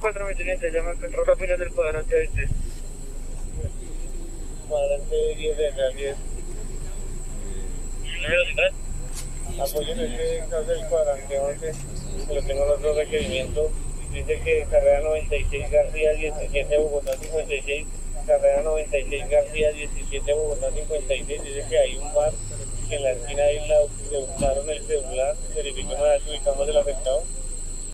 4 me tienen, se llama Roca Final del cuadrante este. Cuadrante 10 de la 10. Número central. Apoyo este caso del cuadrante 11, pero tengo los dos requerimientos. Dice que carrera 96 García 17 Bogotá 56, carrera 96 García 17 Bogotá 56. Dice que hay un bar que en la esquina ahí la, le usaron el celular. Verificamos a ver si ubicamos el afectado.